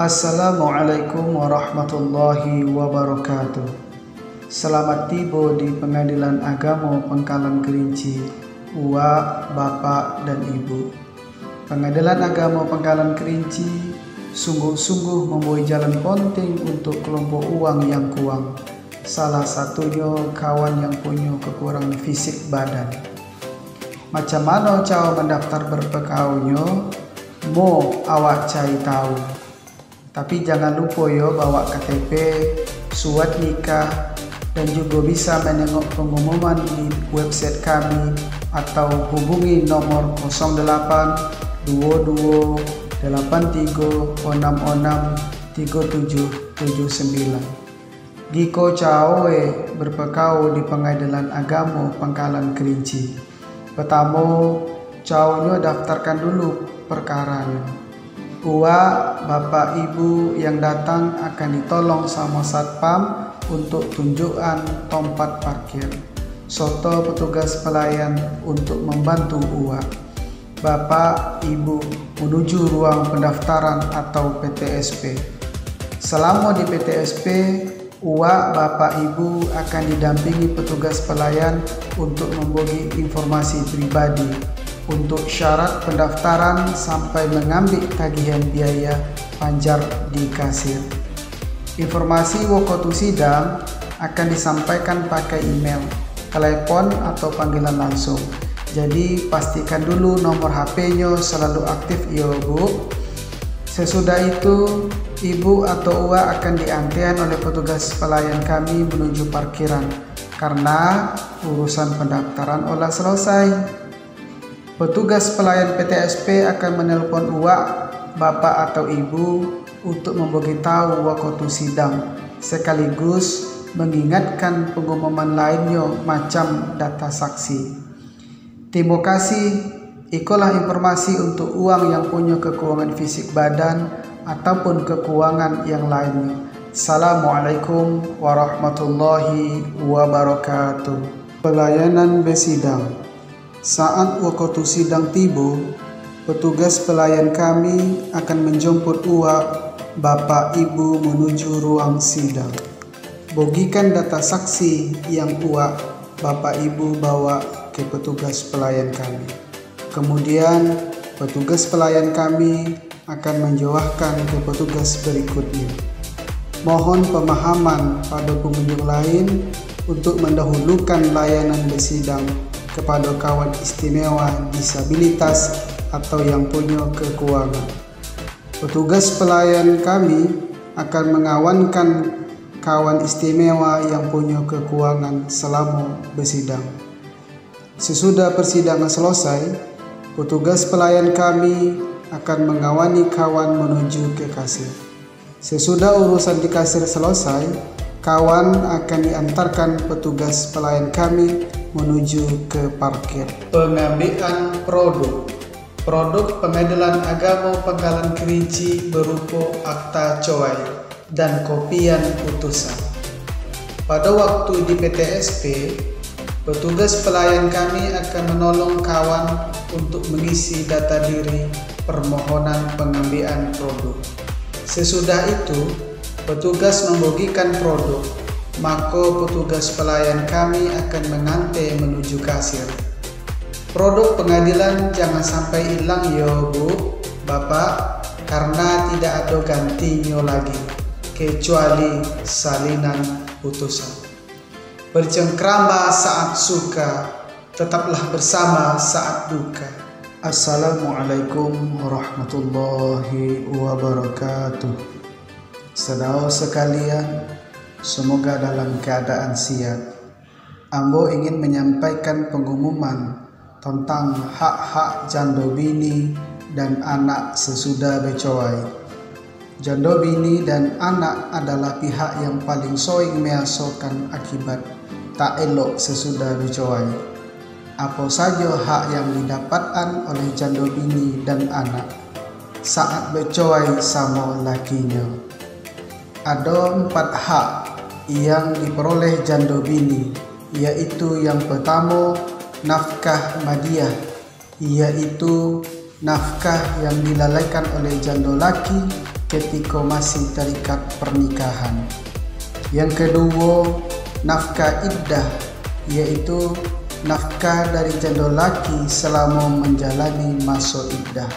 Assalamualaikum warahmatullahi wabarakatuh. Selamat tiba di Pengadilan Agama Pengkalan Kerinci, Uwa, Bapak, dan Ibu. Pengadilan Agama Pengkalan Kerinci sungguh-sungguh membuat jalan penting untuk kelompok uang yang kuang. Salah satunya kawan yang punya kekurangan fisik badan. Macam mana cara mendaftar berpekaunya? Mo awak cari tahu. Tapi jangan lupa yo bawa KTP, surat nikah, dan juga bisa menengok pengumuman di website kami atau hubungi nomor 08 22 83 66 3779. Giko cawe berpekau di pengadilan agama Pangkalan Kerinci. Pertama, cawnya daftarkan dulu perkaranya. Uwa, bapak ibu yang datang akan ditolong sama satpam untuk tunjukan tempat parkir. Soto petugas pelayan untuk membantu Uwa. Bapak, ibu menuju ruang pendaftaran atau PTSP. Selama di PTSP, Uwa, bapak, ibu akan didampingi petugas pelayan untuk membagi informasi pribadi untuk syarat pendaftaran sampai mengambil tagihan biaya panjar di kasir. Informasi wokotu sidang akan disampaikan pakai email, telepon atau panggilan langsung. Jadi pastikan dulu nomor HP-nya selalu aktif ya Bu. Sesudah itu, Ibu atau Uwa akan diantian oleh petugas pelayan kami menuju parkiran karena urusan pendaftaran olah selesai. Petugas pelayan PTSP akan menelpon uak, bapak atau ibu untuk memberitahu waktu sidang sekaligus mengingatkan pengumuman lainnya macam data saksi. Terima kasih. Ikulah informasi untuk uang yang punya kekurangan fisik badan ataupun kekurangan yang lainnya. Assalamualaikum warahmatullahi wabarakatuh. Pelayanan besidang. Saat waktu sidang tiba, petugas pelayan kami akan menjemput uak bapak ibu menuju ruang sidang. Bogikan data saksi yang uak bapak ibu bawa ke petugas pelayan kami. Kemudian petugas pelayan kami akan menjawabkan ke petugas berikutnya. Mohon pemahaman pada pengunjung lain untuk mendahulukan layanan bersidang kepada kawan istimewa disabilitas atau yang punya kekurangan. Petugas pelayan kami akan mengawankan kawan istimewa yang punya kekurangan selama bersidang. Sesudah persidangan selesai, petugas pelayan kami akan mengawani kawan menuju ke kasir. Sesudah urusan di kasir selesai, kawan akan diantarkan petugas pelayan kami menuju ke parkir. Pengambilan produk Produk pengadilan agama Penggalan Kerinci berupa akta coai dan kopian putusan. Pada waktu di PTSP, petugas pelayan kami akan menolong kawan untuk mengisi data diri permohonan pengambilan produk. Sesudah itu, petugas membagikan produk maka petugas pelayan kami akan mengantai menuju kasir. Produk pengadilan jangan sampai hilang ya Bu, Bapak, karena tidak ada gantinya lagi, kecuali salinan putusan. Bercengkrama saat suka, tetaplah bersama saat duka. Assalamualaikum warahmatullahi wabarakatuh. Saudara sekalian, Semoga dalam keadaan siap. Ambo ingin menyampaikan pengumuman tentang hak-hak jando bini dan anak sesudah becowai. Jando bini dan anak adalah pihak yang paling soing measokan akibat tak elok sesudah becowai. Apa saja hak yang didapatkan oleh jando bini dan anak saat becowai sama lakinya. Ada empat hak yang diperoleh jando bini yaitu yang pertama nafkah madiah yaitu nafkah yang dilalaikan oleh jando laki ketika masih terikat pernikahan. Yang kedua, nafkah iddah yaitu nafkah dari janda laki selama menjalani masa iddah.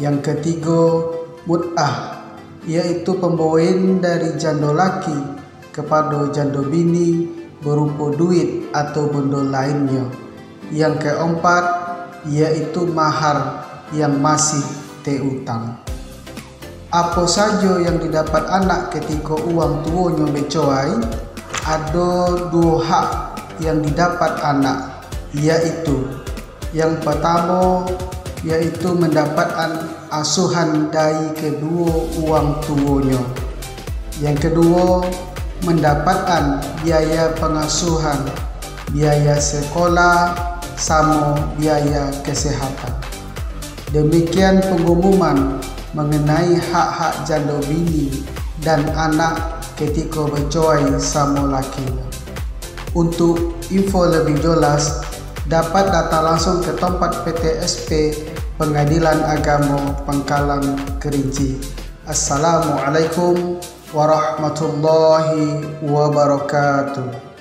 Yang ketiga, mut'ah yaitu pembawaan dari janda laki kepada janda bini berupa duit atau benda lainnya. Yang keempat, yaitu mahar yang masih teutang. Apa saja yang didapat anak ketika uang tuanya becoai, ada dua hak yang didapat anak, yaitu yang pertama yaitu mendapatkan asuhan dari kedua uang tuanya. Yang kedua, mendapatkan biaya pengasuhan, biaya sekolah, sama biaya kesehatan. Demikian pengumuman mengenai hak-hak janda bini dan anak ketika bercerai sama laki. Untuk info lebih jelas, dapat datang langsung ke tempat PTSP Pengadilan Agama Pangkalan Kerinci. Assalamualaikum warahmatullahi wabarakatuh.